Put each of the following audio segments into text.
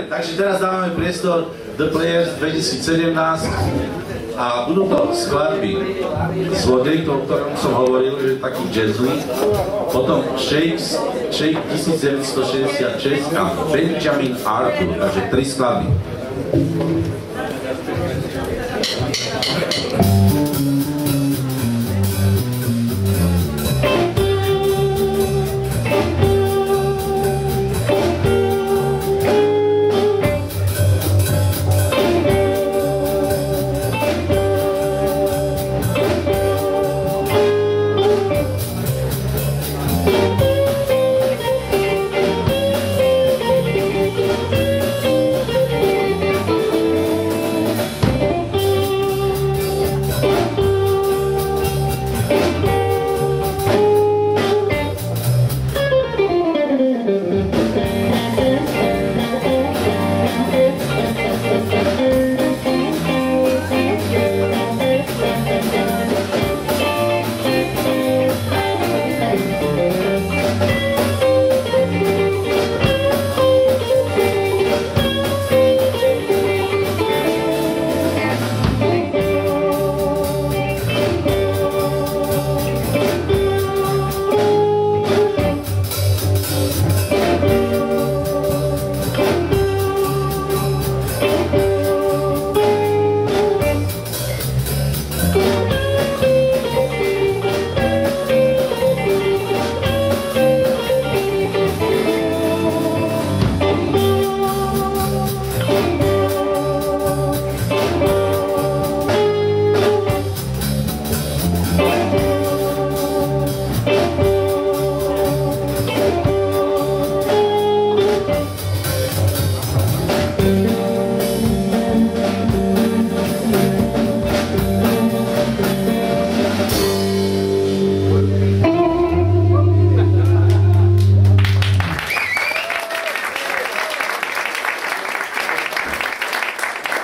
Dobre, takže teraz dávame priestor The Players 2017 a budú to skladby Zlodej, o ktorom som hovoril, že taký jazzový, potom Shakes, Shake 1966 a Benjamin Arthur, takže tri skladby.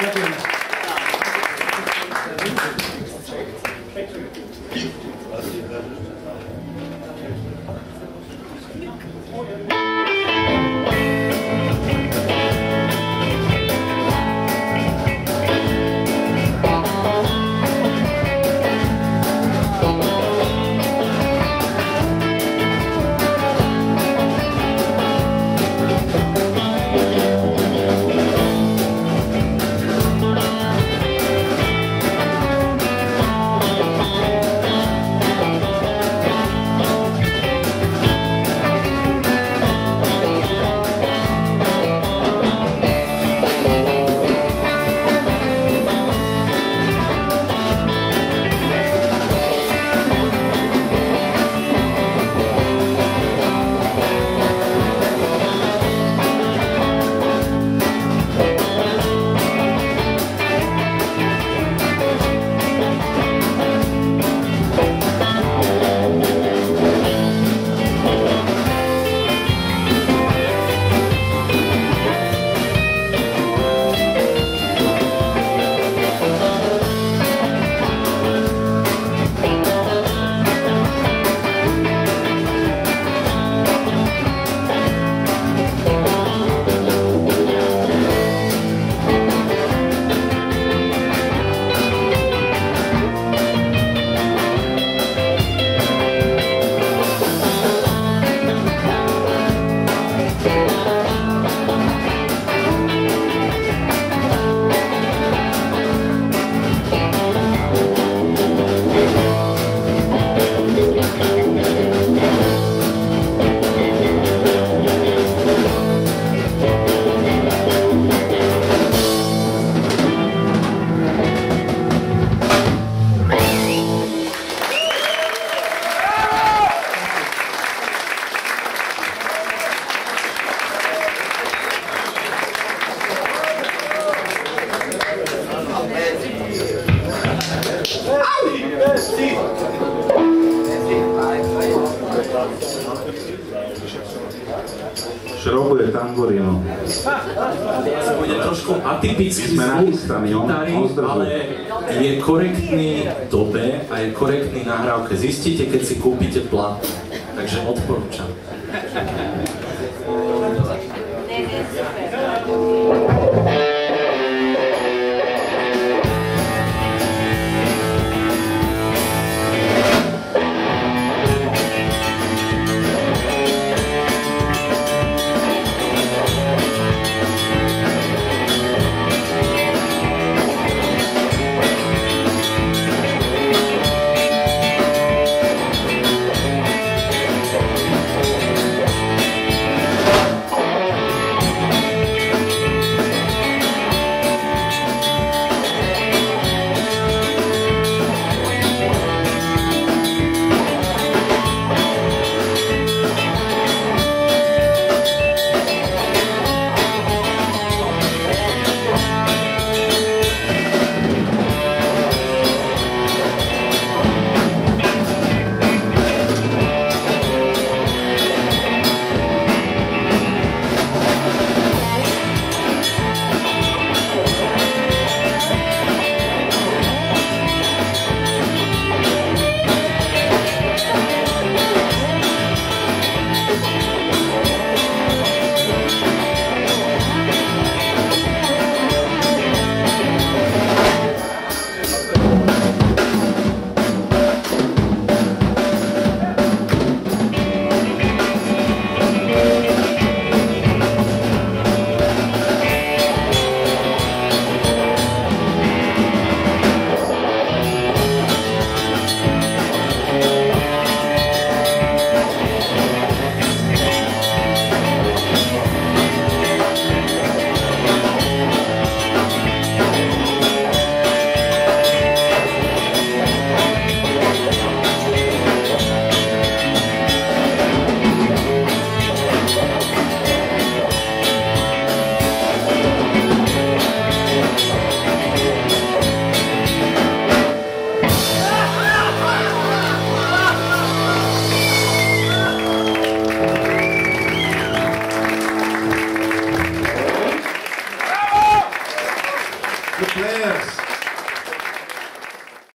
りがとうございました。Šrobuje tamborinu. Bude trošku atypický zvuk gitary, ale je korektný dobe a je korektný nahrávke. Zistite, keď si kúpite plat. Takže odporúčam. Ne, ne.